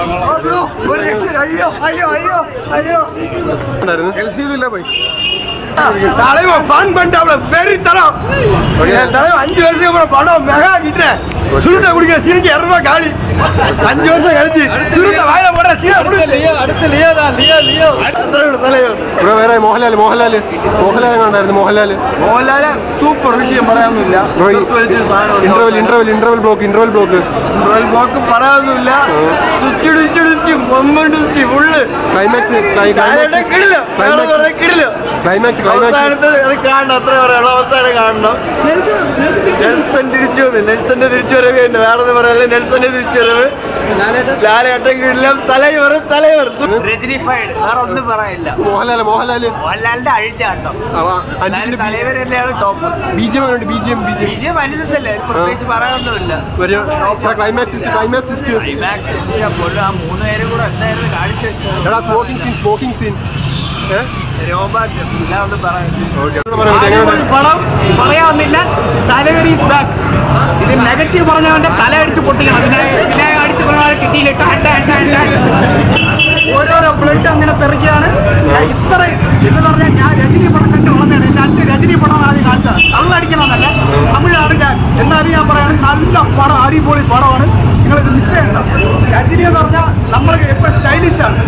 അയ്യോ അയ്യോ അയ്യോ. അയ്യോ. എൽ ഇല്ല പോയി. தலைவன் ஃபன் பண்ணிட்டாப்ல வெறி தரம் என் தலைவன் அஞ்சு வருஷம் அப்புறம் படம் மெகா கிட்டேன் சுருட்டை குடிக்கிற சீனுக்கு இரநூறுவா காலி அஞ்சு வருஷம் கழிச்சு சுருட்டை வாயில போடுற சீனை அடுத்து லியோ தான் லியோ லியோ தலைவர் ഇവിടെ വേറെ മോഹൻലാൽ മോഹൻലാൽ മോഹൻലാൽ ഉണ്ടായിരുന്നു മോഹൻലാൽ മോഹൻലാല് സൂപ്പർ വിഷയം പറയാനൊന്നുമില്ല ബ്രോ, ഈ- interval interval interval block interval block block പറയാനൊന്നുമില്ല കൊമ്പൻ twist full climax climax climax climax അവസാനത്തെ അത് കാണണം. അത്ര പറയുള്ളൂ അവസാനം കാണണം. നെൽസൺ തിരിച്ചു വന്നു. നെൽസന്റെ തിരിച്ചുവരവ് വരവുണ്ട് വേറെ ഒന്നും പറയല്ല നെൽസന്റെ തിരിച്ചുവരവ് ലാലേട്ടൻ. കിടിലം. തലൈവർ തലൈവർ രജനിഫൈഡ് വേറെ ഒന്നും പറയാനില്ല മോഹൻലാൽ മോഹൻലാൽ മോഹൻലാലിന്റെ അഴിഞ്ഞാട്ടോ തലവരല്ലാണ് ടോപ്പ് ബി ജി ഉണ്ട് B G M B G പ്രത്യേകിച്ച് പറയാനൊന്നുമില്ല. ഒരു ക്ലൈമാക്സ് ക്ലൈമാക്സ് ക്ലൈമാക്സ് മൂന്ന് പേരും കൂടെ എന്തായിരുന്നു കാണിച്ചു വെച്ചത് സ്മോക്കിംഗ് സീൻ സ്മോക്കിംഗ് സീൻ പറയാവുന്നില്ല തലവരി ബാക്ക് ഇത് നെഗറ്റീവ് പറഞ്ഞവന്റെ തല അടിച്ച് പൊട്ടിക്കണം. വിനായക അടിച്ച് കൊണ്ടാൽ ചിട്ടിയിലിട്ട് അട്ട അട്ട അട്ട ഓരോരോ ബ്ലഡ് അങ്ങനെ തെറിക്കുകയാണ് ഞാൻ ഇത്ര എന്ന് പറഞ്ഞാൽ ഞാൻ രജനി പടം കണ്ട് വളർന്നതാണ് എന്റെ അച്ഛൻ രജനി പടം ആദ്യം കാണിച്ചത് കള്ളടിക്കണമെന്നല്ല. തമിഴാണ് ഞാൻ എന്നാലും ഞാൻ പറയാണ് നല്ല പടം അടിപൊളി പടമാണ്. ചെയ്യണ്ട രജനി എന്ന് പറഞ്ഞാൽ നമ്മൾ എപ്പോഴും സ്റ്റൈലിഷ് ആണ്.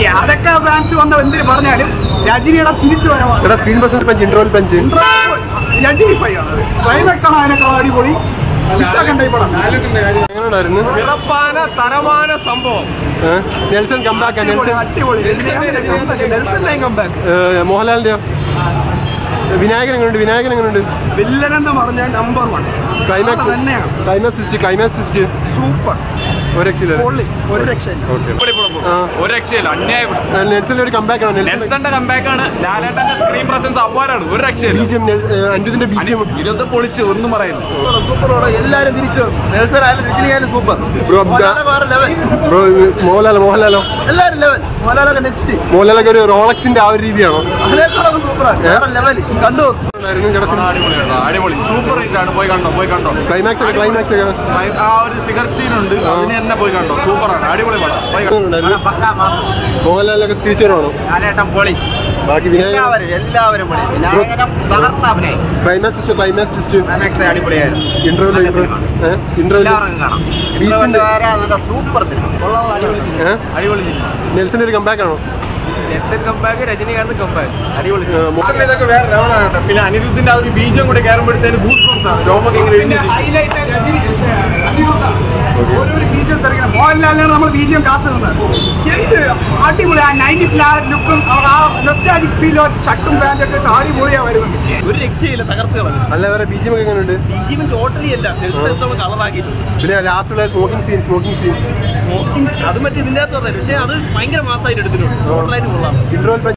ഈ അതൊക്കെ ഫാൻസ് വന്ന എന്തിനു പറഞ്ഞാലും രജനിയുടെ തിരിച്ചു വരവാണ് സ്ക്രീൻ പഞ്ച് പഞ്ച് രജനി ഫൈ ആണ് ക്ലൈമാക്സ് ആണ് അതിനേക്കാൾ അടിപൊളി. തരമാന സംഭവം. Nelson comeback മോഹൻലാലിന്റെയോ? വിനായകൻ എങ്ങനെയുണ്ട്? വിനായകൻ എങ്ങനെയുണ്ട്? വില്ലൻ എന്ന് പറഞ്ഞാൽ നമ്പർ വൺ ക്ലൈമാക്സ് തന്നെയാണ് climax twist climax twist super ഒരു രക്ഷയില്ല ഒരു അന്യായം. കമ്പാക്ക് ആണ്. നെൽസന്റെ കമ്പാക്ക് ആണ്. ലാലേട്ടന്റെ സ്ക്രീൻ പ്രസൻസ് അപ്പാരാണ് ഒരു രക്ഷയില്ല പൊളിച്ച് ഒന്നും പറയുന്നു. സൂപ്പറോടെ എല്ലാരും തിരിച്ചു വന്നു നെൽസൺ ആയാലും രജനി ആയാലും സൂപ്പർ. ബ്രോ മോഹൻലാൽ വേറെ ലെവൽ മോഹൻലാലോ മോഹൻലാലോ? എല്ലാരും ലെവൽ മോഹൻലാലൊക്കെ നെക്സ്റ്റ് മോഹൻലാലൊക്കെ ഒരു റോളക്സിന്റെ ആ ഒരു രീതിയാണോ? കണ്ടു. അടിപൊളി. സൂപ്പർ ഹിറ്റ് ആണ്. പോയി കണ്ടോ പോയി കണ്ടോ. ക്ലൈമാക്സ് ഒക്കെ ക്ലൈമാക്സ് ഒക്കെ. ആ ഒരു സിഗർ സീൻ ഉണ്ട്. അതിന് തന്നെ പോയി കണ്ടോ? സൂപ്പറാണ്. അടിപൊളി പടം. മോഹൻലാലൊക്കെ തിരിച്ചു വരണോ പൊളി. ബാക്കി എല്ലാവരും ക്ലൈമാക്സ് ക്ലൈമാക്സ് അടിപൊളിയായിരുന്നു. ഇന്റർവ്യൂ ഇന്റർവ്യൂ സൂപ്പർ സിനിമ അടിപൊളി സിനിമ അടിപൊളി സിനിമ നെൽസന്റെ ഒരു കമ്പാക്ക് ആണോ? പിന്നെ അനിരുദ്ധിന്റെ ആ ഒരു ബീജം കൂടി കയറുമ്പോഴത്തേക്ക് ബൂസ്റ്റ് രോമൊക്കെ ഇങ്ങനെ പിന്നെ എഴുതി ഹൈലൈറ്റ് രജനി ഓരോരു ബീജം തെറിക്കണം മോഹൻലാലിനാണ് നമ്മൾ ബീജം കാത്തു എന്ത് അടിപൊളി ആ നയന്റീസ് ലുക്കും ആ നൊസ്റ്റാജിക് ഫീലോ ഷർട്ടും പാന്റും ഒക്കെ ഇട്ട് അടിപൊളിയാ വരുന്നത്. ഒരു രക്ഷയില്ല തകർത്ത് കളഞ്ഞു നല്ല വേറെ ബി ഒക്കെ എങ്ങനെയുണ്ട്? ടീമിൻ ടോട്ടലി അല്ല. കളറാക്കിയിട്ടുണ്ട് പിന്നെ ലാസ്റ്റുള്ള സ്മോക്കിംഗ് സീൻ സ്മോക്കിംഗ് സീൻ അത് മറ്റേ ഇതിന്റെ അകത്ത് പക്ഷേ അത് ഭയങ്കര മാസമായിട്ട് എടുത്തിട്ടുണ്ട്. ടോട്ടലായിട്ട് കൊള്ളാം.